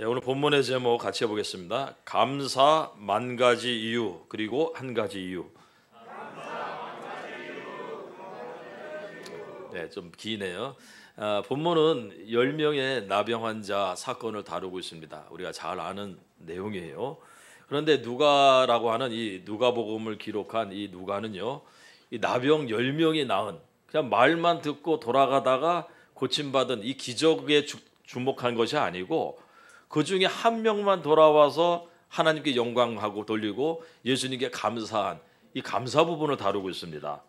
예, 오늘 본문의 제목 같이 해보겠습니다. 감사 만 가지 이유 그리고 한 가지 이유. 네, 좀 기네요. 아, 본문은 10명의 나병 환자 사건을 다루고 있습니다. 우리가 잘 아는 내용이에요. 그런데 누가라고 하는 이 누가복음을 기록한 이 누가는요. 이 나병 10명이 나은 그냥 말만 듣고 돌아가다가 고침받은 이 기적에 주, 주목한 것이 아니고 그 중에 한 명만 돌아와서 하나님께 영광하고 돌리고 예수님께 감사한 이 감사 부분을 다루고 있습니다.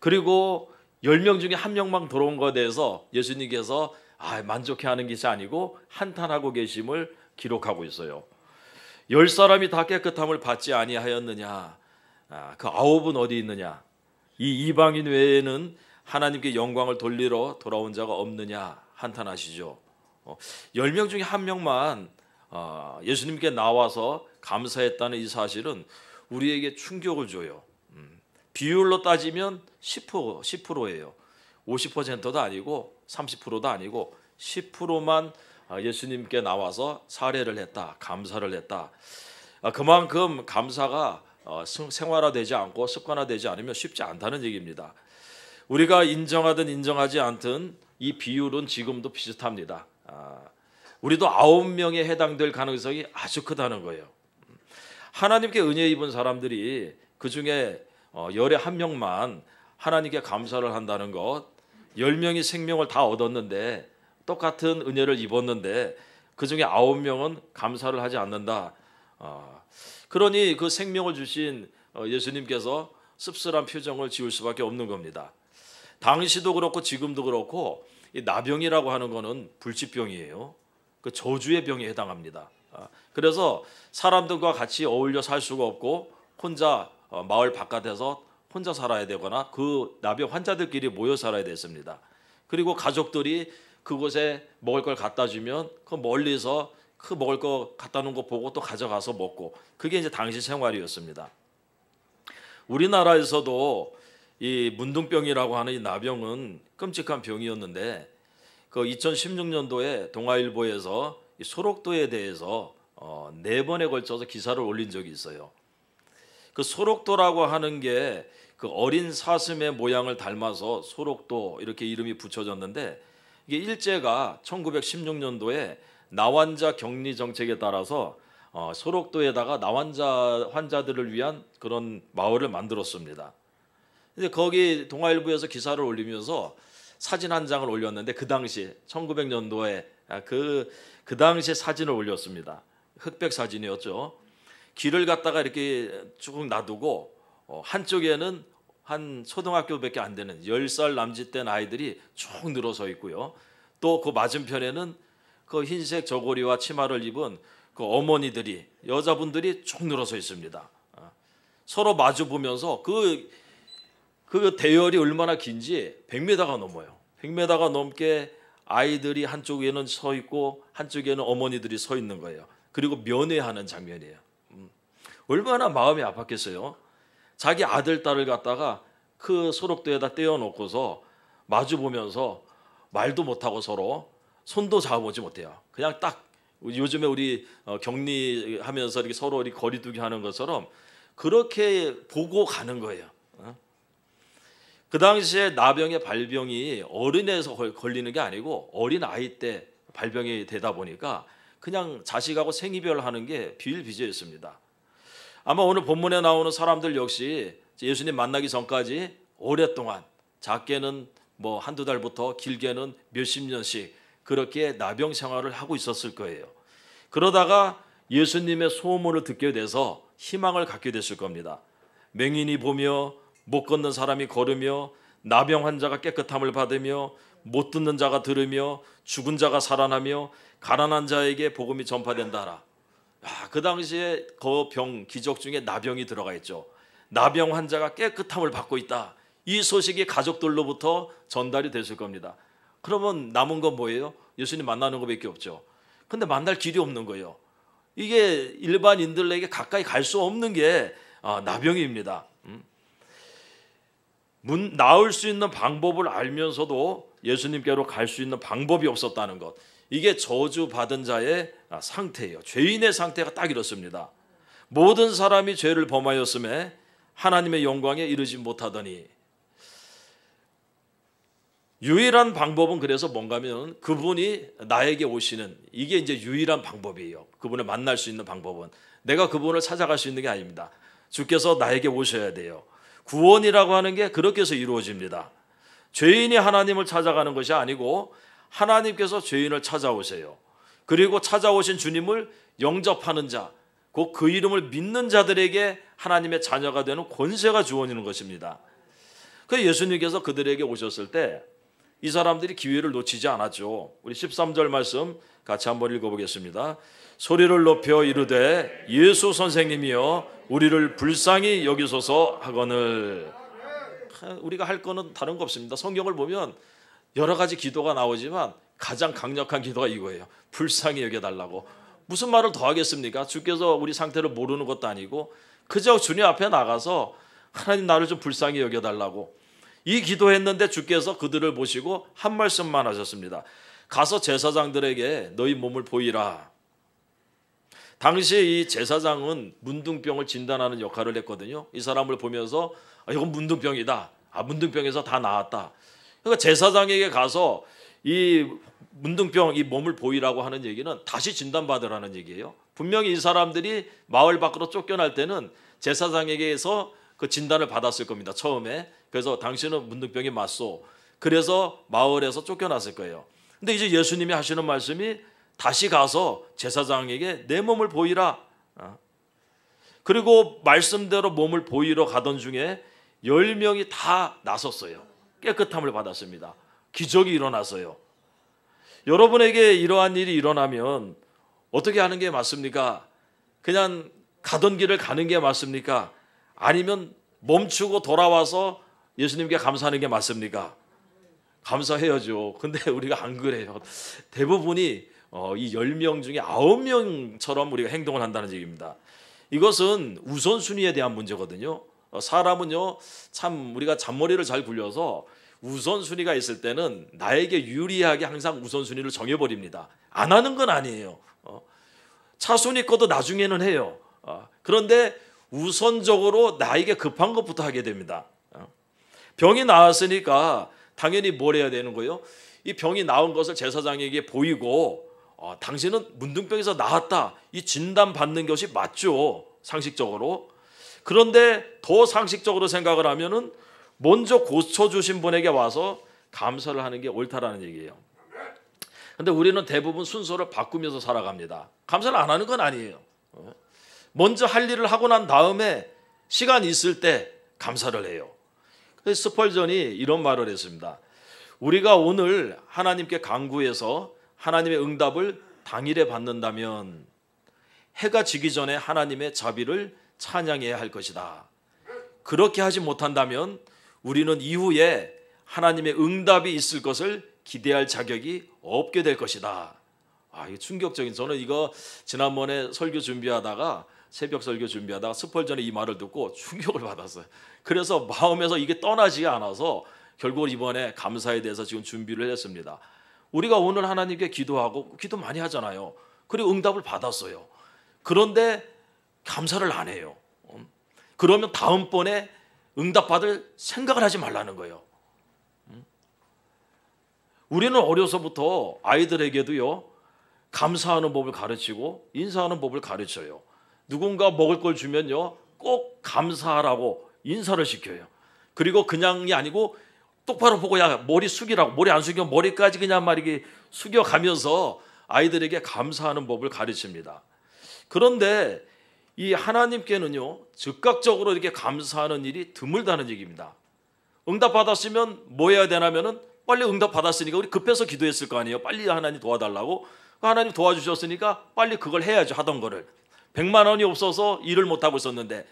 그리고 10명 중에 한 명만 돌아온 것에 대해서 예수님께서 아, 만족해 하는 것이 아니고 한탄하고 계심을 기록하고 있어요. 열 사람이 다 깨끗함을 받지 아니하였느냐? 아, 그 아홉은 어디 있느냐? 이 이방인 외에는 하나님께 영광을 돌리러 돌아온 자가 없느냐? 한탄하시죠. 어, 10명 중에 한 명만 어, 예수님께 나와서 감사했다는 이 사실은 우리에게 충격을 줘요. 음, 비율로 따지면 10% 10%예요. 50%도 아니고 30%도 아니고 10%만 아, 예수님께 나와서 사례를 했다, 감사를 했다. 아, 그만큼 감사가 어, 생활화되지 않고 습관화되지 않으면 쉽지 않다는 얘기입니다. 우리가 인정하든 인정하지 않든 이 비율은 지금도 비슷합니다. 아, 우리도 아홉 명에 해당될 가능성이 아주 크다는 거예요. 하나님께 은혜 입은 사람들이 그 중에 어, 열에 한 명만 하나님께 감사를 한다는 것, 열 명이 생명을 다 얻었는데 똑같은 은혜를 입었는데 그 중에 아홉 명은 감사를 하지 않는다. 어, 그러니 그 생명을 주신 어, 예수님께서 씁쓸한 표정을 지을 수밖에 없는 겁니다. 당시도 그렇고 지금도 그렇고 이 나병이라고 하는 것은 불치병이에요. 그 저주의 병에 해당합니다. 아, 그래서 사람들과 같이 어울려 살 수가 없고 혼자 어, 마을 바깥에서 혼자 살아야 되거나 그 나병 환자들끼리 모여 살아야 됐습니다. 그리고 가족들이 그곳에 먹을 걸 갖다 주면 그 멀리서 그 먹을 거 갖다 놓은 거 보고 또 가져가서 먹고 그게 이제 당시 생활이었습니다. 우리나라에서도 이 문둥병이라고 하는 이 나병은 끔찍한 병이었는데 그 2016년도에 동아일보에서 소록도에 대해서 어, 네 번에 걸쳐서 기사를 올린 적이 있어요. 그 소록도라고 하는 게 그 어린 사슴의 모양을 닮아서 소록도 이렇게 이름이 붙여졌는데 이게 일제가 1916년도에 나환자 격리 정책에 따라서 어, 소록도에다가 나환자 환자들을 위한 그런 마을을 만들었습니다. 이제 거기 동아일보에서 기사를 올리면서 사진 한 장을 올렸는데 그 당시 1900년도에 그그 그 당시에 사진을 올렸습니다. 흑백 사진이었죠. 길을 갔다가 이렇게 쭉 놔두고 어, 한쪽에는 한 초등학교밖에 안 되는 10살 남짓된 아이들이 쭉 늘어서 있고요. 또 그 맞은편에는 그 흰색 저고리와 치마를 입은 그 어머니들이 여자분들이 쭉 늘어서 있습니다. 어, 서로 마주 보면서 그 그 대열이 얼마나 긴지 100m가 넘어요. 100m가 넘게 아이들이 한쪽에는 서 있고 한쪽에는 어머니들이 서 있는 거예요. 그리고 면회하는 장면이에요. 음. 얼마나 마음이 아팠겠어요. 자기 아들 딸을 갖다가 그 소록도에다 떼어놓고서 마주 보면서 말도 못하고 서로 손도 잡아보지 못해요. 그냥 딱 요즘에 우리 어, 격리하면서 이렇게 서로 이렇게 거리두기 하는 것처럼 그렇게 보고 가는 거예요. 그 당시에 나병의 발병이 어린애에서 걸리는 게 아니고 어린 아이 때 발병이 되다 보니까 그냥 자식하고 생이별하는 게 비일비재했습니다. 아마 오늘 본문에 나오는 사람들 역시 예수님 만나기 전까지 오랫동안 작게는 뭐 한두 달부터 길게는 몇십 년씩 그렇게 나병 생활을 하고 있었을 거예요. 그러다가 예수님의 소문을 듣게 돼서 희망을 갖게 됐을 겁니다. 맹인이 보며 못 걷는 사람이 걸으며 나병 환자가 깨끗함을 받으며 못 듣는 자가 들으며 죽은 자가 살아나며 가난한 자에게 복음이 전파된다라. 아, 그 당시에 그 병 기적 중에 나병이 들어가 있죠. 나병 환자가 깨끗함을 받고 있다. 이 소식이 가족들로부터 전달이 됐을 겁니다. 그러면 남은 건 뭐예요? 예수님 만나는 것밖에 없죠. 근데 만날 길이 없는 거예요. 이게 일반인들에게 가까이 갈 수 없는 게 아, 나병입니다. 음? 문 나을 수 있는 방법을 알면서도 예수님께로 갈 수 있는 방법이 없었다는 것. 이게 저주 받은 자의 상태예요. 죄인의 상태가 딱 이렇습니다. 모든 사람이 죄를 범하였음에 하나님의 영광에 이르지 못하더니 유일한 방법은 그래서 뭔가면 그분이 나에게 오시는 이게 이제 유일한 방법이에요. 그분을 만날 수 있는 방법은 내가 그분을 찾아갈 수 있는 게 아닙니다. 주께서 나에게 오셔야 돼요. 구원이라고 하는 게 그렇게 해서 이루어집니다. 죄인이 하나님을 찾아가는 것이 아니고 하나님께서 죄인을 찾아오세요. 그리고 찾아오신 주님을 영접하는 자, 곧 그 이름을 믿는 자들에게 하나님의 자녀가 되는 권세가 주어지는 것입니다. 그 예수님께서 그들에게 오셨을 때 이 사람들이 기회를 놓치지 않았죠. 우리 13절 말씀 같이 한번 읽어보겠습니다. 소리를 높여 이르되 예수 선생님이여 우리를 불쌍히 여기소서 하거늘 우리가 할 거는 다른 거 없습니다. 성경을 보면 여러 가지 기도가 나오지만 가장 강력한 기도가 이거예요. 불쌍히 여겨달라고. 무슨 말을 더 하겠습니까? 주께서 우리 상태를 모르는 것도 아니고 그저 주님 앞에 나가서 하나님 나를 좀 불쌍히 여겨달라고 이 기도했는데 주께서 그들을 보시고 한 말씀만 하셨습니다. 가서 제사장들에게 너희 몸을 보이라. 당시 이 제사장은 문둥병을 진단하는 역할을 했거든요. 이 사람을 보면서 아, 이건 문둥병이다. 아 문둥병에서 다 나았다. 그러니까 제사장에게 가서 이 문둥병 이 몸을 보이라고 하는 얘기는 다시 진단받으라는 얘기예요. 분명히 이 사람들이 마을 밖으로 쫓겨날 때는 제사장에게서 그 진단을 받았을 겁니다. 처음에 그래서 당신은 문둥병이 맞소. 그래서 마을에서 쫓겨났을 거예요. 근데 이제 예수님이 하시는 말씀이 다시 가서 제사장에게 내 몸을 보이라. 어? 그리고 말씀대로 몸을 보이러 가던 중에 열 명이 다 나섰어요. 깨끗함을 받았습니다. 기적이 일어났어요. 여러분에게 이러한 일이 일어나면 어떻게 하는 게 맞습니까? 그냥 가던 길을 가는 게 맞습니까? 아니면 멈추고 돌아와서 예수님께 감사하는 게 맞습니까? 감사해야죠. 근데 우리가 안 그래요. 대부분이 어, 이 10명 중에 9명처럼 우리가 행동을 한다는 얘기입니다. 이것은 우선순위에 대한 문제거든요. 어, 사람은요, 참 우리가 잔머리를 잘 굴려서 우선순위가 있을 때는 나에게 유리하게 항상 우선순위를 정해버립니다. 안 하는 건 아니에요. 어, 차순위 것도 나중에는 해요. 어, 그런데 우선적으로 나에게 급한 것부터 하게 됩니다. 어, 병이 나왔으니까 당연히 뭘 해야 되는 거예요? 이 병이 나온 것을 제사장에게 보이고 어, 당신은 문둥병에서 나았다. 이 진단 받는 것이 맞죠. 상식적으로. 그런데 더 상식적으로 생각을 하면은 먼저 고쳐 주신 분에게 와서 감사를 하는 게 옳다라는 얘기예요. 근데 우리는 대부분 순서를 바꾸면서 살아갑니다. 감사를 안 하는 건 아니에요. 먼저 할 일을 하고 난 다음에 시간 있을 때 감사를 해요. 스펄전이 이런 말을 했습니다. 우리가 오늘 하나님께 강구해서 하나님의 응답을 당일에 받는다면 해가 지기 전에 하나님의 자비를 찬양해야 할 것이다. 그렇게 하지 못한다면 우리는 이후에 하나님의 응답이 있을 것을 기대할 자격이 없게 될 것이다. 아, 이게 충격적인. 저는 이거 지난번에 설교 준비하다가 새벽 설교 준비하다가 스펄 전에 이 말을 듣고 충격을 받았어요. 그래서 마음에서 이게 떠나지 않아서 결국 이번에 감사에 대해서 지금 준비를 했습니다. 우리가 오늘 하나님께 기도하고 기도 많이 하잖아요. 그리고 응답을 받았어요. 그런데 감사를 안 해요. 음. 그러면 다음번에 응답받을 생각을 하지 말라는 거예요. 음? 우리는 어려서부터 아이들에게도요, 감사하는 법을 가르치고 인사하는 법을 가르쳐요. 누군가 먹을 걸 주면요, 꼭 감사하라고 인사를 시켜요. 그리고 그냥이 아니고 똑바로 보고 야 머리 숙이라고 머리 안 숙이면 머리까지 그냥 말이게 숙여가면서 아이들에게 감사하는 법을 가르칩니다. 그런데 이 하나님께는요 즉각적으로 이렇게 감사하는 일이 드물다는 얘기입니다. 응답 받았으면 뭐 해야 되냐면은 빨리 응답 받았으니까 우리 급해서 기도했을 거 아니에요. 빨리 하나님 도와달라고 하나님 도와주셨으니까 빨리 그걸 해야죠 하던 거를. 100만 원이 없어서 일을 못 하고 있었는데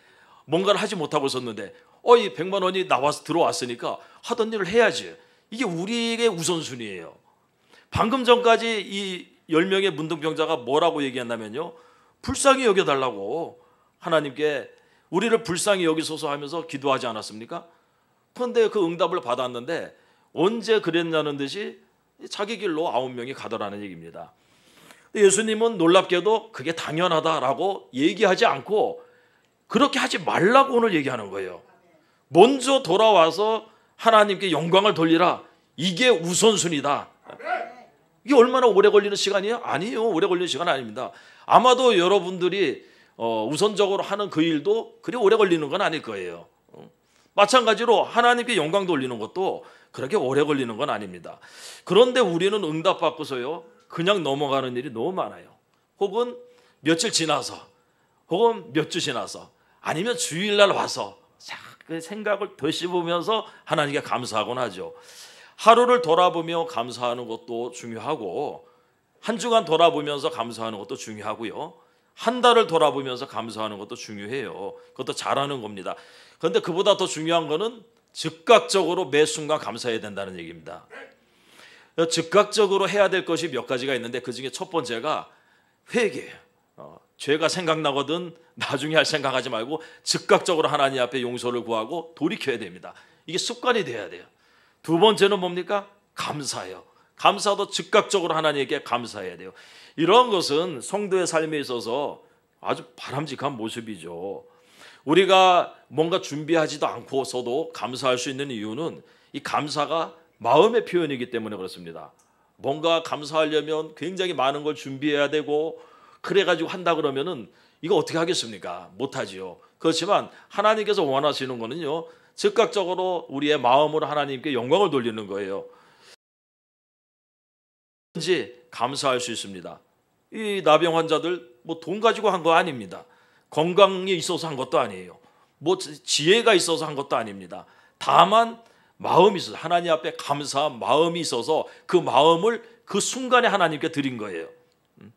뭔가를 하지 못하고 있었는데 어이 100만 원이 나와서 들어왔으니까 하던 일을 해야지. 이게 우리에게 우선순위예요. 방금 전까지 이 10명의 문둥병자가 뭐라고 얘기했냐면요. 불쌍히 여겨 달라고 하나님께 우리를 불쌍히 여기소서 하면서 기도하지 않았습니까? 그런데 그 응답을 받았는데 언제 그랬냐는 듯이 자기 길로 아홉 명이 가더라는 얘기입니다. 예수님은 놀랍게도 그게 당연하다라고 얘기하지 않고 그렇게 하지 말라고 오늘 얘기하는 거예요. 먼저 돌아와서 하나님께 영광을 돌리라. 이게 우선순위다. 이게 얼마나 오래 걸리는 시간이에요? 아니에요. 오래 걸리는 시간 아닙니다. 아마도 여러분들이 어, 우선적으로 하는 그 일도 그리 오래 걸리는 건 아닐 거예요. 어. 마찬가지로 하나님께 영광 돌리는 것도 그렇게 오래 걸리는 건 아닙니다. 그런데 우리는 응답받고서요. 그냥 넘어가는 일이 너무 많아요. 혹은 며칠 지나서 혹은 몇 주 지나서 아니면 주일날 와서 그 생각을 되씹으면서 하나님께 감사하곤 하죠. 하루를 돌아보며 감사하는 것도 중요하고 한 주간 돌아보면서 감사하는 것도 중요하고요. 한 달을 돌아보면서 감사하는 것도 중요해요. 그것도 잘하는 겁니다. 그런데 그보다 더 중요한 거는 즉각적으로 매 순간 감사해야 된다는 얘기입니다. 즉각적으로 해야 될 것이 몇 가지가 있는데 그 중에 첫 번째가 회개예요. 어, 죄가 생각나거든 나중에 할 생각하지 말고 즉각적으로 하나님 앞에 용서를 구하고 돌이켜야 됩니다. 이게 습관이 돼야 돼요. 두 번째는 뭡니까? 감사예요. 감사도 즉각적으로 하나님께 감사해야 돼요. 이런 것은 성도의 삶에 있어서 아주 바람직한 모습이죠. 우리가 뭔가 준비하지도 않고서도 감사할 수 있는 이유는 이 감사가 마음의 표현이기 때문에 그렇습니다. 뭔가 감사하려면 굉장히 많은 걸 준비해야 되고 그래 가지고 한다 그러면은 이거 어떻게 하겠습니까? 못 하지요. 그렇지만 하나님께서 원하시는 거는요. 즉각적으로 우리의 마음으로 하나님께 영광을 돌리는 거예요. 지 감사할 수 있습니다. 이 나병 환자들 뭐 돈 가지고 한 거 아닙니다. 건강이 있어서 한 것도 아니에요. 뭐 지혜가 있어서 한 것도 아닙니다. 다만 마음이 있어서 하나님 앞에 감사한 마음이 있어서 그 마음을 그 순간에 하나님께 드린 거예요. 음.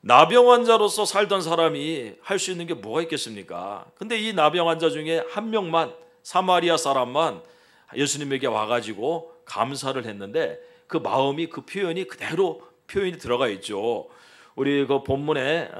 나병 환자로서 살던 사람이 할 수 있는 게 뭐가 있겠습니까? 근데 이 나병 환자 중에 한 명만 사마리아 사람만 예수님에게 와가지고 감사를 했는데 그 마음이 그 표현이 그대로 표현이 들어가 있죠. 우리 그 본문에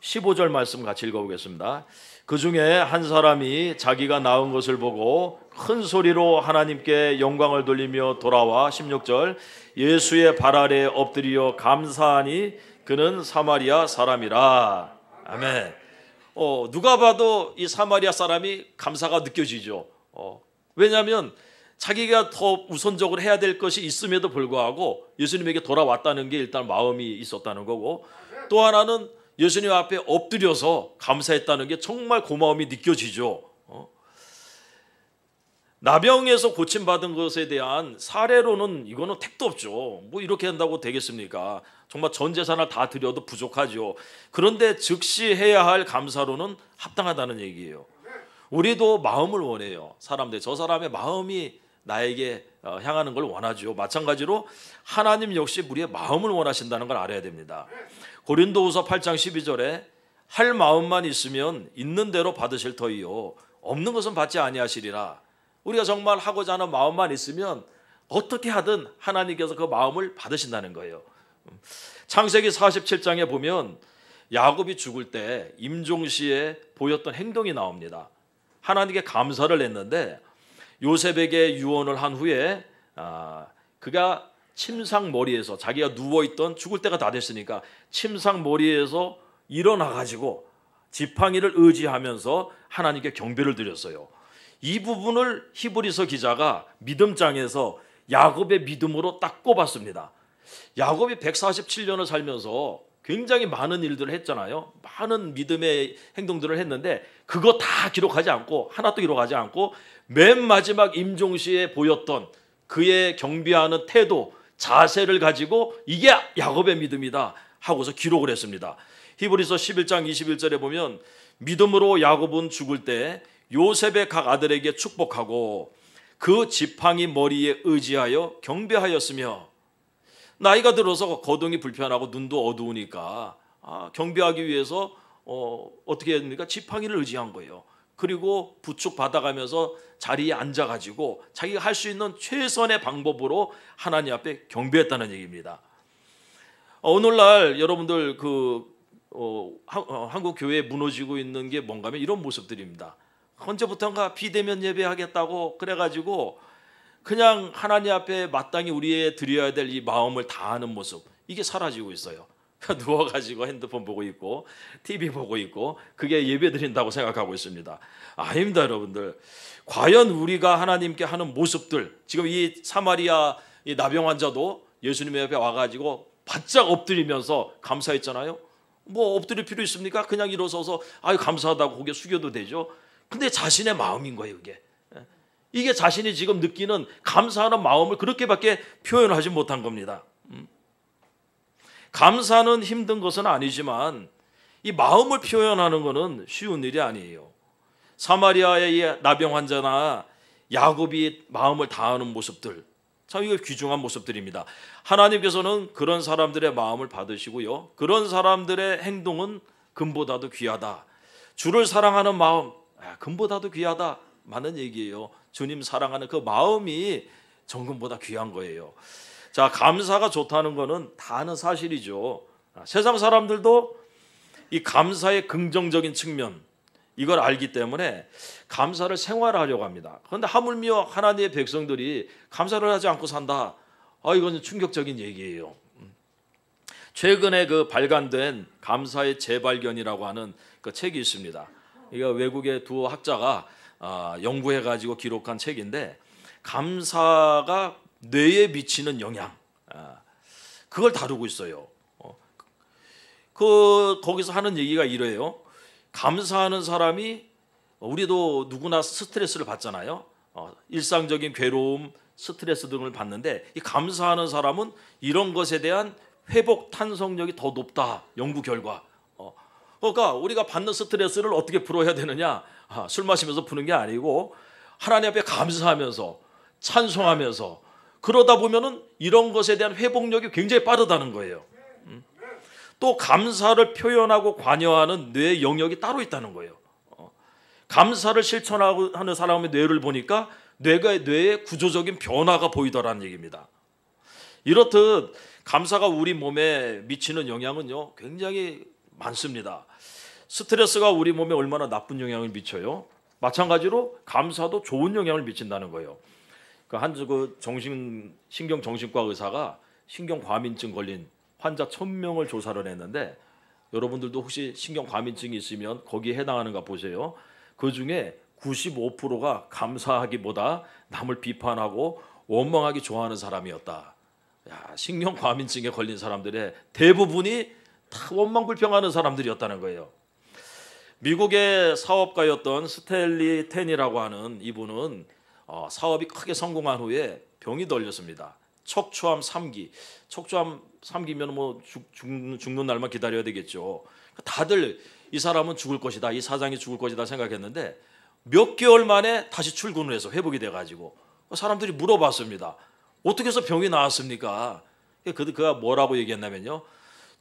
15절 어, 말씀 같이 읽어보겠습니다. 그 중에 한 사람이 자기가 낳은 것을 보고 큰 소리로 하나님께 영광을 돌리며 돌아와 16절 예수의 발 아래 엎드려 감사하니 그는 사마리아 사람이라. 아멘. 어, 누가 봐도 이 사마리아 사람이 감사가 느껴지죠. 어, 왜냐하면 자기가 더 우선적으로 해야 될 것이 있음에도 불구하고 예수님에게 돌아왔다는 게 일단 마음이 있었다는 거고 또 하나는 예수님 앞에 엎드려서 감사했다는 게 정말 고마움이 느껴지죠. 어? 나병에서 고침받은 것에 대한 사례로는 이거는 택도 없죠. 뭐 이렇게 한다고 되겠습니까? 정말 전 재산을 다 드려도 부족하죠. 그런데 즉시 해야 할 감사로는 합당하다는 얘기예요. 우리도 마음을 원해요. 사람들 저 사람의 마음이 나에게 어, 향하는 걸 원하죠. 마찬가지로 하나님 역시 우리의 마음을 원하신다는 걸 알아야 됩니다. 고린도후서 8장 12절에 할 마음만 있으면 있는 대로 받으실 터이요 없는 것은 받지 아니하시리라. 우리가 정말 하고자 하는 마음만 있으면 어떻게 하든 하나님께서 그 마음을 받으신다는 거예요. 창세기 47장에 보면 야곱이 죽을 때 임종시에 보였던 행동이 나옵니다. 하나님께 감사를 했는데 요셉에게 유언을 한 후에 아, 그가 침상 머리에서 자기가 누워 있던 죽을 때가 다 됐으니까 침상 머리에서 일어나 가지고 지팡이를 의지하면서 하나님께 경배를 드렸어요. 이 부분을 히브리서 기자가 믿음장에서 야곱의 믿음으로 딱 꼽았습니다. 야곱이 147년을 살면서 굉장히 많은 일들을 했잖아요. 많은 믿음의 행동들을 했는데 그거 다 기록하지 않고 하나도 기록하지 않고 맨 마지막 임종시에 보였던 그의 경비하는 태도, 자세를 가지고 이게 야곱의 믿음이다 하고서 기록을 했습니다. 히브리서 11장 21절에 보면 믿음으로 야곱은 죽을 때 요셉의 각 아들에게 축복하고 그 지팡이 머리에 의지하여 경배하였으며 나이가 들어서 거동이 불편하고 눈도 어두우니까 아, 경비하기 위해서 어, 어떻게 됩니까? 지팡이를 의지한 거예요. 그리고 부축 받아가면서 자리에 앉아가지고 자기가 할 수 있는 최선의 방법으로 하나님 앞에 경배했다는 얘기입니다. 어, 오늘날 여러분들 그 어, 하, 어, 한국 교회에 무너지고 있는 게 뭔가면 이런 모습들입니다. 언제부턴가 비대면 예배하겠다고 그래가지고 그냥 하나님 앞에 마땅히 우리의 드려야 될 이 마음을 다하는 모습 이게 사라지고 있어요. 누워가지고 핸드폰 보고 있고 TV 보고 있고 그게 예배 드린다고 생각하고 있습니다. 아닙니다, 여러분들. 과연 우리가 하나님께 하는 모습들 지금 이 사마리아 이 나병 환자도 예수님 옆에 와가지고 바짝 엎드리면서 감사했잖아요. 뭐 엎드릴 필요 있습니까? 그냥 일어서서 아유 감사하다고 고개 숙여도 되죠. 근데 자신의 마음인 거예요, 이게. 이게 자신이 지금 느끼는 감사하는 마음을 그렇게밖에 표현하지 못한 겁니다. 음. 감사는 힘든 것은 아니지만 이 마음을 표현하는 것은 쉬운 일이 아니에요. 사마리아의 나병 환자나 야곱이 마음을 다하는 모습들 참 이거 귀중한 모습들입니다. 하나님께서는 그런 사람들의 마음을 받으시고요. 그런 사람들의 행동은 금보다도 귀하다. 주를 사랑하는 마음 아, 금보다도 귀하다. 많은 얘기예요. 주님 사랑하는 그 마음이 정금보다 귀한 거예요. 자, 감사가 좋다는 것은 다 아는 사실이죠. 아, 세상 사람들도 이 감사의 긍정적인 측면 이걸 알기 때문에 감사를 생활하려고 합니다. 그런데 하물며 하나님의 백성들이 감사를 하지 않고 산다. 아, 이건 충격적인 얘기예요. 음. 최근에 그 발간된 감사의 재발견이라고 하는 그 책이 있습니다. 이거 외국의 두 학자가 아, 연구해 가지고 기록한 책인데 감사가 뇌에 미치는 영향 아, 그걸 다루고 있어요. 어, 그 거기서 하는 얘기가 이래요. 감사하는 사람이 우리도 누구나 스트레스를 받잖아요. 어, 일상적인 괴로움, 스트레스 등을 받는데 이 감사하는 사람은 이런 것에 대한 회복 탄성력이 더 높다. 연구 결과. 어, 그러니까 우리가 받는 스트레스를 어떻게 풀어야 되느냐? 아, 술 마시면서 푸는 게 아니고 하나님 앞에 감사하면서 찬송하면서 그러다 보면은 이런 것에 대한 회복력이 굉장히 빠르다는 거예요. 음? 또 감사를 표현하고 관여하는 뇌 영역이 따로 있다는 거예요. 어, 감사를 실천하고 하는 사람의 뇌를 보니까 뇌가 뇌의 구조적인 변화가 보이더라는 얘기입니다. 이렇듯 감사가 우리 몸에 미치는 영향은요 굉장히 많습니다. 스트레스가 우리 몸에 얼마나 나쁜 영향을 미쳐요? 마찬가지로 감사도 좋은 영향을 미친다는 거예요. 그한그 그 정신 신경 정신과 의사가 신경 과민증 걸린 환자 1000명을 조사를 했는데 여러분들도 혹시 신경 과민증이 있으면 거기에 해당하는가 보세요. 그 중에 95%가 감사하기보다 남을 비판하고 원망하기 좋아하는 사람이었다. 야, 신경 과민증에 걸린 사람들의 대부분이 다 원망 불평하는 사람들이었다는 거예요. 미국의 사업가였던 스텔리 텐이라고 하는 이분은 어, 사업이 크게 성공한 후에 병이 걸렸습니다. 척추암 3기. 척추암 3기면 뭐 죽, 죽, 죽는 날만 기다려야 되겠죠. 다들 이 사람은 죽을 것이다. 이 사장이 죽을 것이다 생각했는데 몇 개월 만에 다시 출근을 해서 회복이 돼 가지고 사람들이 물어봤습니다. 어떻게 해서 병이 나았습니까? 그 그가 뭐라고 얘기했냐면요.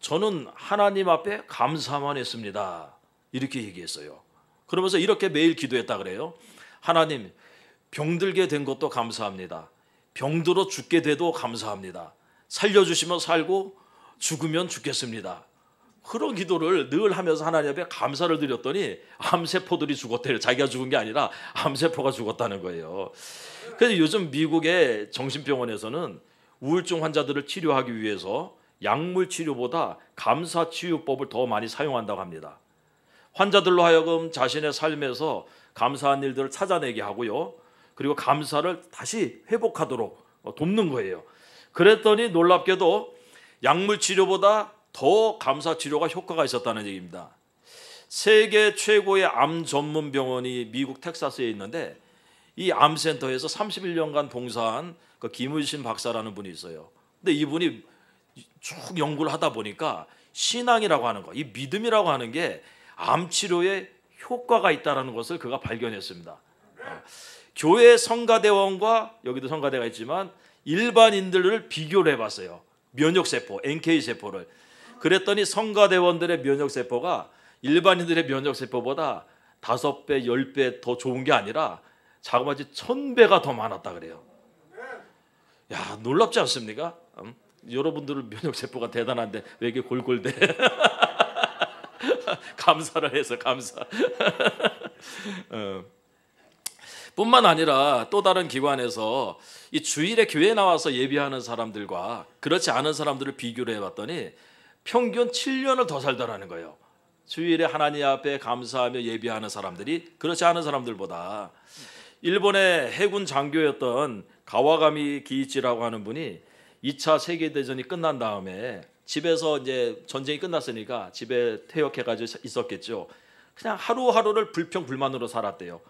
저는 하나님 앞에 감사만 했습니다. 이렇게 얘기했어요. 그러면서 이렇게 매일 기도했다 그래요. 하나님, 병들게 된 것도 감사합니다. 병들어 죽게 돼도 감사합니다. 살려주시면 살고 죽으면 죽겠습니다. 그런 기도를 늘 하면서 하나님 앞에 감사를 드렸더니 암세포들이 죽었대요. 자기가 죽은 게 아니라 암세포가 죽었다는 거예요. 그래서 요즘 미국의 정신병원에서는 우울증 환자들을 치료하기 위해서 약물 치료보다 감사 치유법을 더 많이 사용한다고 합니다. 환자들로 하여금 자신의 삶에서 감사한 일들을 찾아내게 하고요. 그리고 감사를 다시 회복하도록 돕는 거예요. 그랬더니 놀랍게도 약물 치료보다 더 감사 치료가 효과가 있었다는 얘기입니다. 세계 최고의 암 전문 병원이 미국 텍사스에 있는데 이 암센터에서 31년간 봉사한 그 김의신 박사라는 분이 있어요. 근데 이분이 쭉 연구를 하다 보니까 신앙이라고 하는 거, 이 믿음이라고 하는 게 암 치료에 효과가 있다라는 것을 그가 발견했습니다. 어, 교회 성가대원과 여기도 성가대가 있지만 일반인들을 비교를 해봤어요. 면역 세포, NK 세포를. 그랬더니 성가대원들의 면역 세포가 일반인들의 면역 세포보다 다섯 배, 열배더 좋은 게 아니라 자그마치 천 배가 더 많았다 그래요. 야 놀랍지 않습니까? 음? 여러분들 면역 세포가 대단한데 왜 이렇게 골골대? 감사를 해서 감사. 어. 뿐만 아니라 또 다른 기관에서 이 주일에 교회 나와서 예비하는 사람들과 그렇지 않은 사람들을 비교를 해봤더니 평균 7년을 더 살더라는 거예요. 주일에 하나님 앞에 감사하며 예비하는 사람들이 그렇지 않은 사람들보다 일본의 해군 장교였던 가와가미 기이치라고 하는 분이 2차 세계 대전이 끝난 다음에 집에서 이제 전쟁이 끝났으니까 집에 퇴역해 가지고 있었겠죠. 그냥 하루하루를 불평불만으로 살았대요.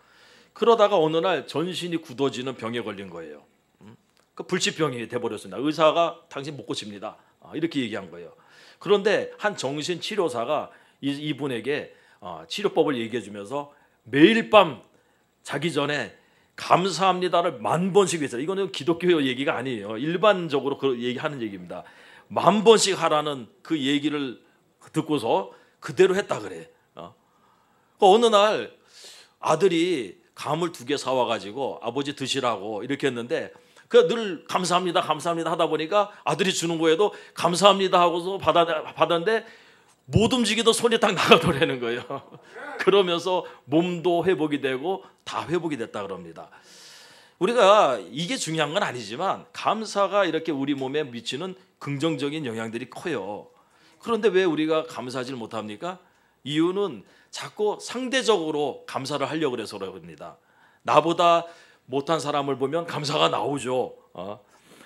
그러다가 어느 날 전신이 굳어지는 병에 걸린 거예요. 음? 그 불치병이 돼버렸습니다. 의사가 당신 못 고칩니다. 아, 이렇게 얘기한 거예요. 그런데 한 정신 치료사가 이분에게 어, 치료법을 얘기해주면서 매일 밤 자기 전에 감사합니다를 만 번씩 했어요. 이거는 기독교 얘기가 아니에요. 일반적으로 그 얘기하는 얘기입니다. 만 번씩 하라는 그 얘기를 듣고서 그대로 했다 그래. 어. 그 어느 날 아들이 감을 두 개 사와 가지고 아버지 드시라고 이렇게 했는데 그늘 감사합니다, 감사합니다 하다 보니까 아들이 주는 거에도 감사합니다 하고서 받아 받았는데 못 움직이도 손이 딱 나가더라는 거예요. 그러면서 몸도 회복이 되고 다 회복이 됐다 그럽니다. 우리가 이게 중요한 건 아니지만 감사가 이렇게 우리 몸에 미치는 긍정적인 영향들이 커요. 그런데 왜 우리가 감사하지 못합니까? 이유는 자꾸 상대적으로 감사를 하려고 그래서 그럽니다. 나보다 못한 사람을 보면 감사가 나오죠. 어?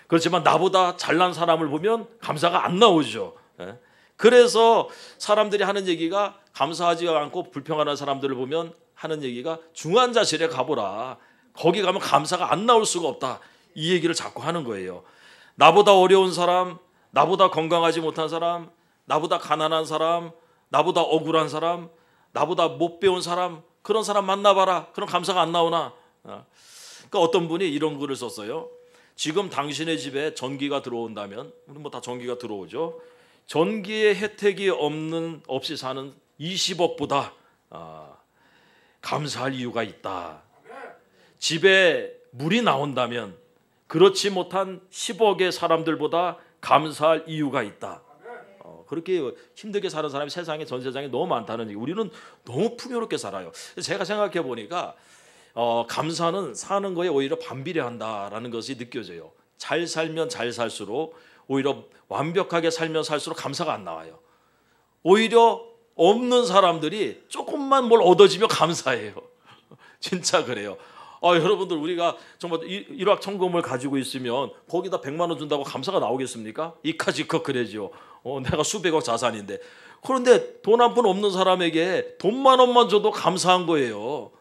그렇지만 나보다 잘난 사람을 보면 감사가 안 나오죠. 예? 그래서 사람들이 하는 얘기가 감사하지 않고 불평하는 사람들을 보면 하는 얘기가 중환자실에 가보라. 거기 가면 감사가 안 나올 수가 없다. 이 얘기를 자꾸 하는 거예요. 나보다 어려운 사람, 나보다 건강하지 못한 사람, 나보다 가난한 사람, 나보다 억울한 사람, 나보다 못 배운 사람, 그런 사람 만나봐라. 그럼 감사가 안 나오나? 어. 그러니까 어떤 분이 이런 글을 썼어요. 지금 당신의 집에 전기가 들어온다면, 우리 뭐 다 전기가 들어오죠. 전기의 혜택이 없는 없이 사는 20억보다 아, 감사할 이유가 있다. 집에 물이 나온다면 그렇지 못한 10억의 사람들보다 감사할 이유가 있다. 어, 그렇게 힘들게 사는 사람이 세상에 전 세상에 너무 많다는 얘기. 우리는 너무 풍요롭게 살아요. 제가 생각해 보니까 어, 감사는 사는 거에 오히려 반비례한다라는 것이 느껴져요. 잘 살면 잘 살수록 오히려 완벽하게 살면 살수록 감사가 안 나와요. 오히려 없는 사람들이 조금만 뭘 얻어지면 감사해요. 진짜 그래요. 아, 여러분들 우리가 정말 일확천금을 가지고 있으면 거기다 100만 원 준다고 감사가 나오겠습니까? 이카지커 그래죠. 어, 내가 수백억 자산인데. 그런데 돈 한 푼 없는 사람에게 돈 만 원만 줘도 감사한 거예요.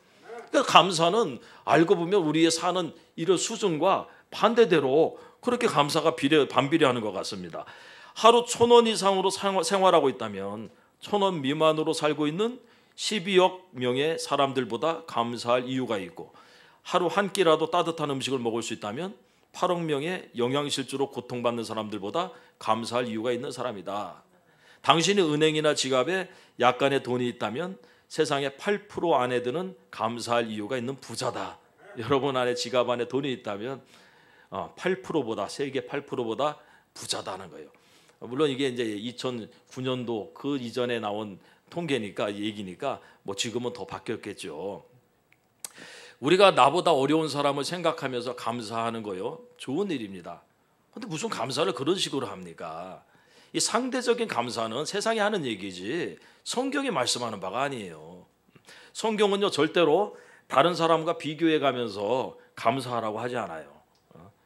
그러니까 감사는 알고 보면 우리의 사는 이런 수준과 반대대로 그렇게 감사가 비례, 반비례하는 것 같습니다. 하루 천 원 이상으로 생활하고 있다면 천 원 미만으로 살고 있는 12억 명의 사람들보다 감사할 이유가 있고 하루 한 끼라도 따뜻한 음식을 먹을 수 있다면 8억 명의 영양실조로 고통받는 사람들보다 감사할 이유가 있는 사람이다. 당신이 은행이나 지갑에 약간의 돈이 있다면 세상에 8% 안에 드는 감사할 이유가 있는 부자다. 여러분 안에 지갑 안에 돈이 있다면 8%보다 어, 세계 8%보다 부자다는 거예요. 물론 이게 이제 2009년도 그 이전에 나온 통계니까 얘기니까 뭐 지금은 더 바뀌었겠죠. 우리가 나보다 어려운 사람을 생각하면서 감사하는 거요. 좋은 일입니다. 근데 무슨 감사를 그런 식으로 합니까? 이 상대적인 감사는 세상에 하는 얘기지 성경이 말씀하는 바가 아니에요. 성경은요 절대로 다른 사람과 비교해 가면서 감사하라고 하지 않아요.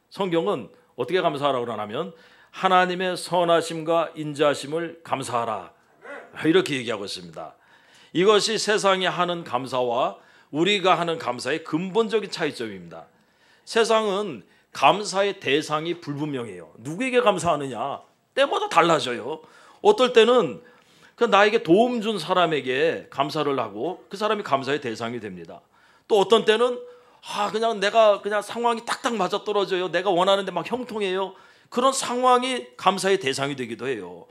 성경은 어떻게 감사하라고 그러냐면 하나님의 선하심과 인자심을 감사하라. 이렇게 얘기하고 있습니다. 이것이 세상이 하는 감사와 우리가 하는 감사의 근본적인 차이점입니다. 세상은 감사의 대상이 불분명해요. 누구에게 감사하느냐? 때마다 달라져요. 어떨 때는 그 나에게 도움 준 사람에게 감사를 하고 그 사람이 감사의 대상이 됩니다. 또 어떤 때는 아 그냥 내가 그냥 상황이 딱딱 맞아 떨어져요. 내가 원하는데 막 형통해요. 그런 상황이 감사의 대상이 되기도 해요.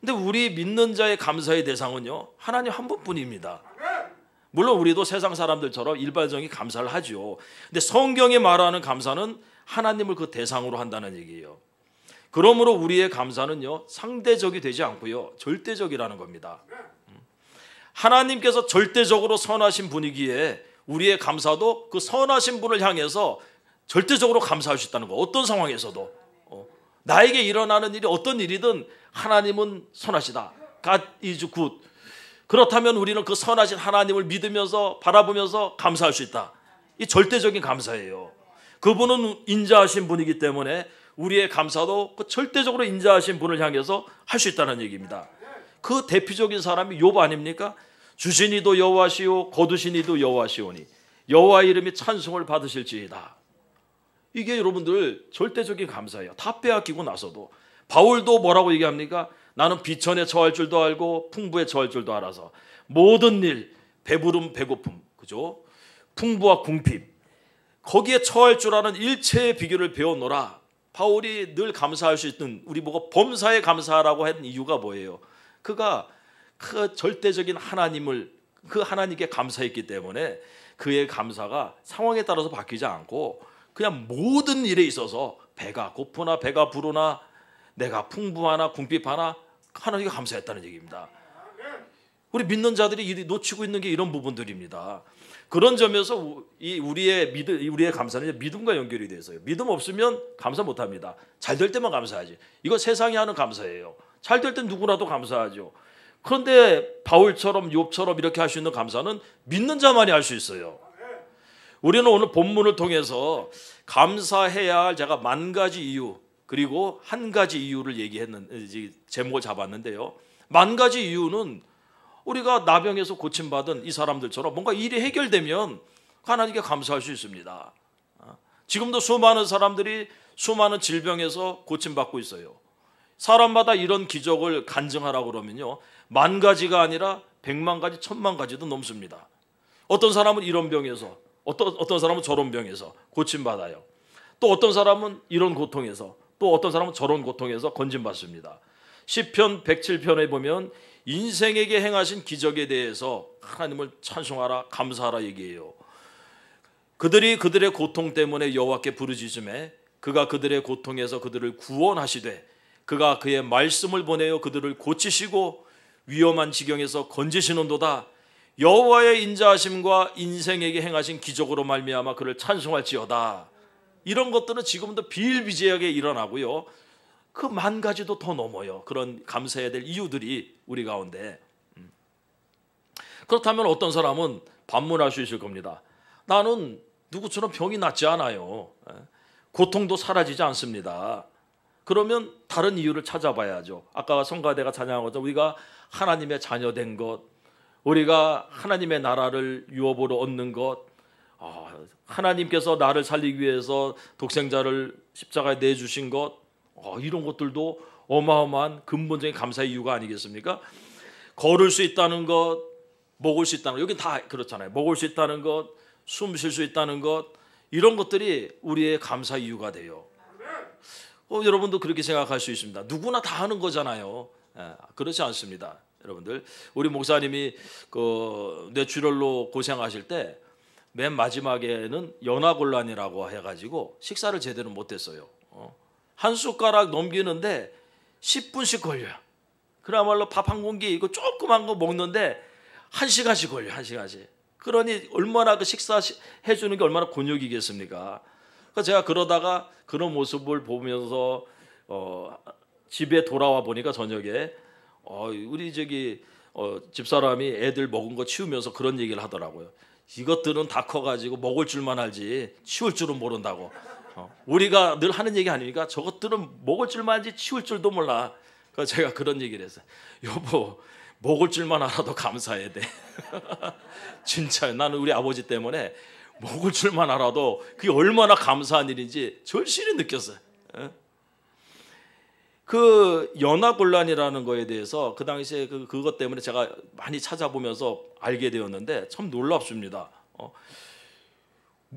근데 우리 믿는 자의 감사의 대상은요 하나님 한 분뿐입니다. 물론 우리도 세상 사람들처럼 일반적인 감사를 하죠. 근데 성경에 말하는 감사는 하나님을 그 대상으로 한다는 얘기예요. 그러므로 우리의 감사는요 상대적이 되지 않고요 절대적이라는 겁니다. 하나님께서 절대적으로 선하신 분이기에 우리의 감사도 그 선하신 분을 향해서 절대적으로 감사할 수 있다는 거. 어떤 상황에서도 어, 나에게 일어나는 일이 어떤 일이든 하나님은 선하시다. God is good. 그렇다면 우리는 그 선하신 하나님을 믿으면서 바라보면서 감사할 수 있다. 이 절대적인 감사예요. 그분은 인자하신 분이기 때문에 우리의 감사도 그 절대적으로 인자하신 분을 향해서 할 수 있다는 얘기입니다. 그 대표적인 사람이 욥 아닙니까? 주신이도 여호와시오 거두신이도 여호와시오니 여호와 이름이 찬송을 받으실지이다. 이게 여러분들 절대적인 감사예요. 다 빼앗기고 나서도 바울도 뭐라고 얘기합니까? 나는 비천에 처할 줄도 알고 풍부에 처할 줄도 알아서 모든 일 배부름 배고픔 그죠? 풍부와 궁핍 거기에 처할 줄 아는 일체의 비결을 배워노라. 바울이 늘 감사할 수 있는 우리 보고 범사에 감사하라고 한 이유가 뭐예요? 그가 그 절대적인 하나님을 그 하나님께 감사했기 때문에 그의 감사가 상황에 따라서 바뀌지 않고 그냥 모든 일에 있어서 배가 고프나 배가 부르나 내가 풍부하나 궁핍하나 하나님께 감사했다는 얘기입니다. 우리 믿는 자들이 놓치고 있는 게 이런 부분들입니다. 그런 점에서 이 우리의 믿음, 우리의 감사는 믿음과 연결이 돼서요. 믿음 없으면 감사 못 합니다. 잘 될 때만 감사하지. 이거 세상이 하는 감사예요. 잘 될 땐 누구라도 감사하죠. 그런데 바울처럼 욥처럼 이렇게 할 수 있는 감사는 믿는 자만이 할 수 있어요. 우리는 오늘 본문을 통해서 감사해야 할 제가 만 가지 이유 그리고 한 가지 이유를 얘기했는 제목을 잡았는데요. 만 가지 이유는 우리가 나병에서 고침받은 이 사람들처럼 뭔가 일이 해결되면 하나님께 감사할 수 있습니다. 어? 지금도 수많은 사람들이 수많은 질병에서 고침받고 있어요. 사람마다 이런 기적을 간증하라고 그러면요. 만 가지가 아니라 백만 가지, 천만 가지도 넘습니다. 어떤 사람은 이런 병에서, 어떤, 어떤 사람은 저런 병에서 고침받아요. 또 어떤 사람은 이런 고통에서, 또 어떤 사람은 저런 고통에서 건진받습니다. 10편 107편에 보면 인생에게 행하신 기적에 대해서 하나님을 찬송하라 감사하라 얘기해요. 그들이 그들의 고통 때문에 여호와께 부르짖음에 그가 그들의 고통에서 그들을 구원하시되 그가 그의 말씀을 보내어 그들을 고치시고 위험한 지경에서 건지시는도다. 여호와의 인자하심과 인생에게 행하신 기적으로 말미암아 그를 찬송할지어다. 이런 것들은 지금도 비일비재하게 일어나고요 그 만 가지도 더 넘어요. 그런 감사해야 될 이유들이 우리 가운데. 음. 그렇다면 어떤 사람은 반문할 수 있을 겁니다. 나는 누구처럼 병이 낫지 않아요. 예. 고통도 사라지지 않습니다. 그러면 다른 이유를 찾아봐야죠. 아까 성가대가 찬양한 것처럼 우리가 하나님의 자녀된 것, 우리가 하나님의 나라를 유업으로 얻는 것, 아, 하나님께서 나를 살리기 위해서 독생자를 십자가에 내주신 것, 어, 이런 것들도 어마어마한 근본적인 감사의 이유가 아니겠습니까? 걸을 수 있다는 것, 먹을 수 있다는 것, 여기 다 그렇잖아요. 먹을 수 있다는 것, 숨 쉴 수 있다는 것, 이런 것들이 우리의 감사 이유가 돼요. 어, 여러분도 그렇게 생각할 수 있습니다. 누구나 다 하는 거잖아요. 예, 그렇지 않습니다. 여러분들, 우리 목사님이 그 뇌출혈로 고생하실 때 맨 마지막에는 연화곤란이라고 해가지고 식사를 제대로 못했어요. 어. 한 숟가락 넘기는데 10분씩 걸려요. 그야말로 밥 한 공기 이거 조그만 거 먹는데 한 시간씩 걸려 한 시간씩. 그러니 얼마나 그 식사 해 주는 게 얼마나 곤욕이겠습니까? 그 제가 그러다가 그런 모습을 보면서 어, 집에 돌아와 보니까 저녁에 어, 우리 저기 어, 집사람이 애들 먹은 거 치우면서 그런 얘기를 하더라고요. 이것들은 다 커가지고 먹을 줄만 알지 치울 줄은 모른다고. 어, 우리가 늘 하는 얘기 아닙니까? 저것들은 먹을 줄만 알지 치울 줄도 몰라. 그래서 제가 그런 얘기를 했어요. 여보, 먹을 줄만 알아도 감사해야 돼. 진짜 나는 우리 아버지 때문에 먹을 줄만 알아도 그게 얼마나 감사한 일인지 절실히 느꼈어요. 예? 그 연화곤란이라는 거에 대해서 그 당시에 그, 그것 때문에 제가 많이 찾아보면서 알게 되었는데 참 놀랍습니다. 어,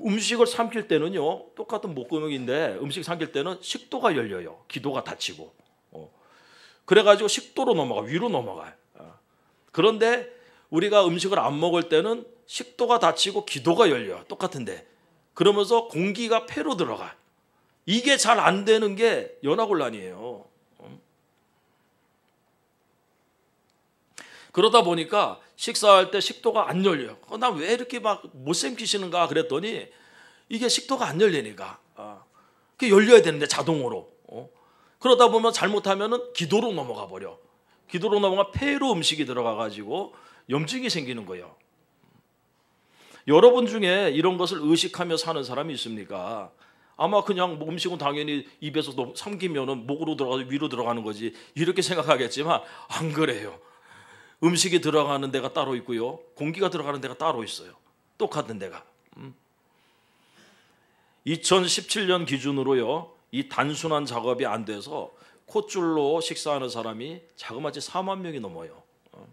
음식을 삼킬 때는요 똑같은 목구멍인데 음식 삼킬 때는 식도가 열려요. 기도가 닫히고. 어. 그래가지고 식도로 넘어가 위로 넘어가요. 어. 그런데 우리가 음식을 안 먹을 때는 식도가 닫히고 기도가 열려요. 똑같은데. 그러면서 공기가 폐로 들어가 이게 잘 안 되는 게 연화곤란이에요 어. 그러다 보니까 식사할 때 식도가 안 열려요. 어, 나왜 이렇게 막 못생기시는가 그랬더니 이게 식도가 안 열리니까. 아, 그 열려야 되는데 자동으로. 어? 그러다 보면 잘못하면은 기도로 넘어가 버려. 기도로 넘어가 폐로 음식이 들어가 가지고 염증이 생기는 거예요. 여러분 중에 이런 것을 의식하며 사는 사람이 있습니까? 아마 그냥 뭐 음식은 당연히 입에서 삼키면은 목으로 들어가서 위로 들어가는 거지 이렇게 생각하겠지만 안 그래요. 음식이 들어가는 데가 따로 있고요, 공기가 들어가는 데가 따로 있어요. 똑같은 데가. 2017년 음. 기준으로요, 이 단순한 작업이 안 돼서 콧줄로 식사하는 사람이 자그마치 4만 명이 넘어요. 어.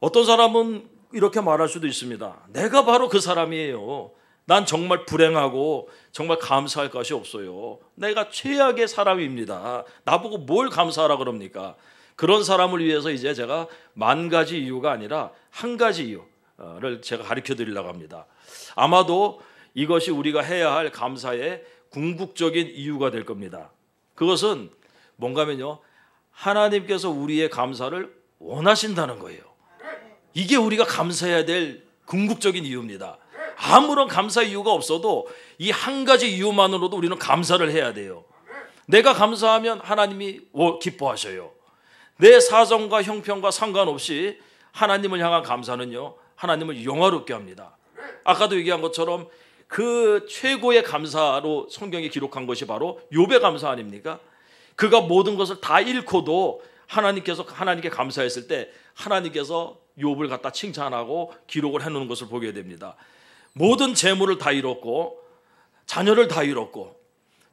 어떤 사람은 이렇게 말할 수도 있습니다. 내가 바로 그 사람이에요. 난 정말 불행하고 정말 감사할 것이 없어요. 내가 최악의 사람입니다. 나보고 뭘 감사하라 그럽니까? 그런 사람을 위해서 이제 제가 만 가지 이유가 아니라 한 가지 이유를 제가 가르쳐 드리려고 합니다. 아마도 이것이 우리가 해야 할 감사의 궁극적인 이유가 될 겁니다. 그것은 뭔가면요. 하나님께서 우리의 감사를 원하신다는 거예요. 이게 우리가 감사해야 될 궁극적인 이유입니다. 아무런 감사 이유가 없어도 이 한 가지 이유만으로도 우리는 감사를 해야 돼요. 내가 감사하면 하나님이 기뻐하셔요. 내 사정과 형편과 상관없이 하나님을 향한 감사는요, 하나님을 영화롭게 합니다. 아까도 얘기한 것처럼 그 최고의 감사로 성경이 기록한 것이 바로 욥의 감사 아닙니까? 그가 모든 것을 다 잃고도 하나님께서 하나님께 감사했을 때 하나님께서 욥을 갖다 칭찬하고 기록을 해 놓은 것을 보게 됩니다. 모든 재물을 다 잃었고 자녀를 다 잃었고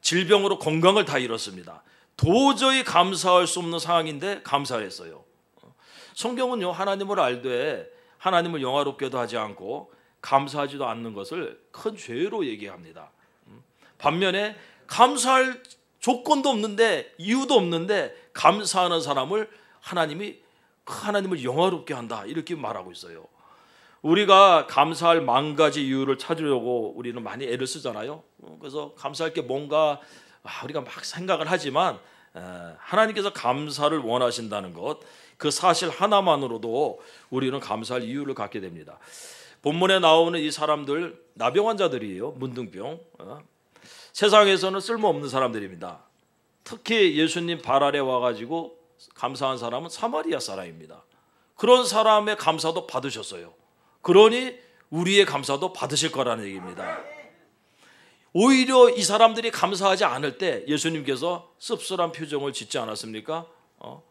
질병으로 건강을 다 잃었습니다. 도저히 감사할 수 없는 상황인데 감사했어요. 성경은요 하나님을 알되 하나님을 영화롭게도 하지 않고 감사하지도 않는 것을 큰 죄로 얘기합니다. 반면에 감사할 조건도 없는데 이유도 없는데 감사하는 사람을 하나님이 하나님을 영화롭게 한다 이렇게 말하고 있어요. 우리가 감사할 만 가지 이유를 찾으려고 우리는 많이 애를 쓰잖아요. 그래서 감사할 게 뭔가 아, 우리가 막 생각을 하지만 하나님께서 감사를 원하신다는 것, 그 사실 하나만으로도 우리는 감사할 이유를 갖게 됩니다. 본문에 나오는 이 사람들 나병 환자들이에요. 문둥병. 어? 세상에서는 쓸모없는 사람들입니다. 특히 예수님 발 아래 와가지고 감사한 사람은 사마리아 사람입니다. 그런 사람의 감사도 받으셨어요. 그러니 우리의 감사도 받으실 거라는 얘기입니다. 오히려 이 사람들이 감사하지 않을 때 예수님께서 씁쓸한 표정을 짓지 않았습니까? 어?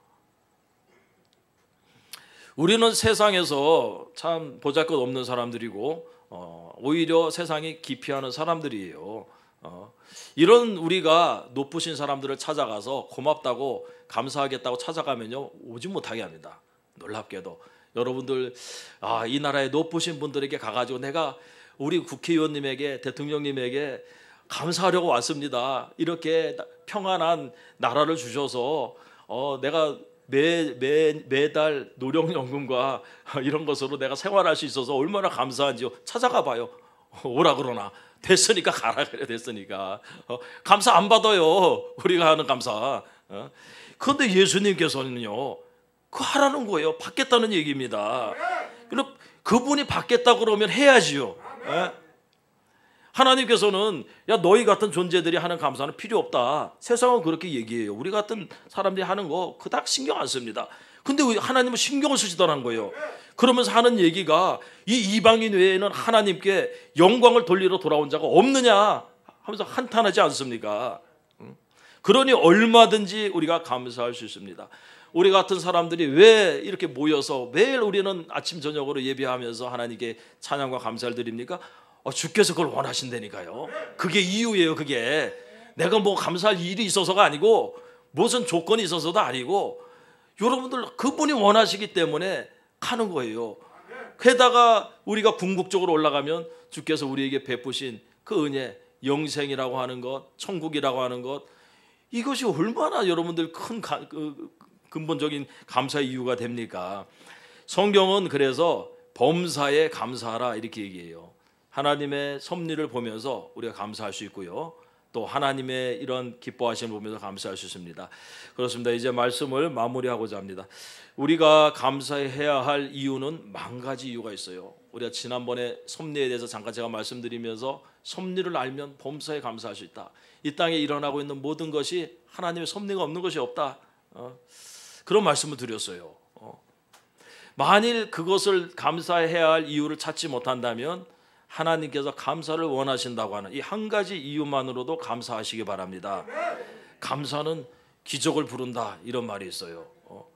우리는 세상에서 참 보잘것 없는 사람들이고 어, 오히려 세상이 기피하는 사람들이에요. 어, 이런 우리가 높으신 사람들을 찾아가서 고맙다고 감사하겠다고 찾아가면요 오지 못하게 합니다. 놀랍게도 여러분들 아, 이 나라의 높으신 분들에게 가가지고 내가 우리 국회의원님에게 대통령님에게 감사하려고 왔습니다. 이렇게 평안한 나라를 주셔서 어, 내가 매, 매, 매달 노령연금과 이런 것으로 내가 생활할 수 있어서 얼마나 감사한지요. 찾아가 봐요. 오라 그러나 됐으니까 가라 그래 됐으니까 어, 감사 안 받아요. 우리가 하는 감사. 어? 그런데 예수님께서는요. 그 하라는 거예요. 받겠다는 얘기입니다. 그분이 받겠다 그러면 해야지요. 예? 하나님께서는 야 너희 같은 존재들이 하는 감사는 필요 없다. 세상은 그렇게 얘기해요. 우리 같은 사람들이 하는 거 그닥 신경 안 씁니다. 근데 하나님은 신경을 쓰시더라는 거예요. 그러면서 하는 얘기가 이 이방인 외에는 하나님께 영광을 돌리러 돌아온 자가 없느냐 하면서 한탄하지 않습니까? 그러니 얼마든지 우리가 감사할 수 있습니다. 우리 같은 사람들이 왜 이렇게 모여서 매일 우리는 아침 저녁으로 예배하면서 하나님께 찬양과 감사를 드립니까? 어, 주께서 그걸 원하신다니까요. 그게 이유예요. 그게 내가 뭐 감사할 일이 있어서가 아니고 무슨 조건이 있어서도 아니고 여러분들 그분이 원하시기 때문에 하는 거예요. 게다가 우리가 궁극적으로 올라가면 주께서 우리에게 베푸신 그 은혜, 영생이라고 하는 것, 천국이라고 하는 것 이것이 얼마나 여러분들 큰 가, 그, 근본적인 감사의 이유가 됩니까? 성경은 그래서 범사에 감사하라 이렇게 얘기해요. 하나님의 섭리를 보면서 우리가 감사할 수 있고요. 또 하나님의 이런 기뻐하심을 보면서 감사할 수 있습니다. 그렇습니다. 이제 말씀을 마무리하고자 합니다. 우리가 감사해야 할 이유는 만 가지 이유가 있어요. 우리가 지난번에 섭리에 대해서 잠깐 제가 말씀드리면서 섭리를 알면 범사에 감사할 수 있다. 이 땅에 일어나고 있는 모든 것이 하나님의 섭리가 없는 것이 없다. 어? 그런 말씀을 드렸어요. 어. 만일 그것을 감사해야 할 이유를 찾지 못한다면 하나님께서 감사를 원하신다고 하는 이 한 가지 이유만으로도 감사하시기 바랍니다. 감사는 기적을 부른다 이런 말이 있어요. 어.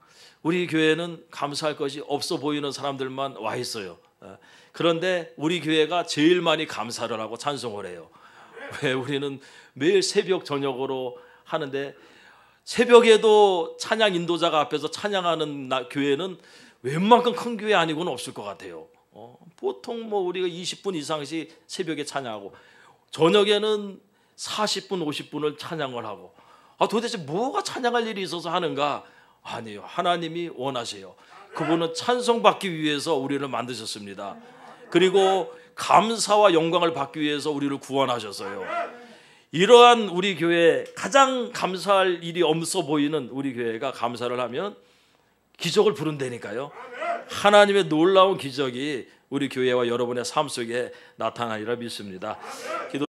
우리 교회는 감사할 것이 없어 보이는 사람들만 와 있어요. 어. 그런데 우리 교회가 제일 많이 감사를 하고 찬송을 해요. 왜 우리는 매일 새벽 저녁으로 하는데 새벽에도 찬양 인도자가 앞에서 찬양하는 나, 교회는 웬만큼 큰 교회 아니고는 없을 것 같아요. 어, 보통 뭐 우리가 20분 이상씩 새벽에 찬양하고 저녁에는 40분, 50분을 찬양을 하고 아 도대체 뭐가 찬양할 일이 있어서 하는가? 아니요. 하나님이 원하세요. 그분은 찬송받기 위해서 우리를 만드셨습니다. 그리고 감사와 영광을 받기 위해서 우리를 구원하셨어요. 이러한 우리 교회 가장 감사할 일이 없어 보이는 우리 교회가 감사를 하면 기적을 부른다니까요. 하나님의 놀라운 기적이 우리 교회와 여러분의 삶 속에 나타나리라 믿습니다. 기도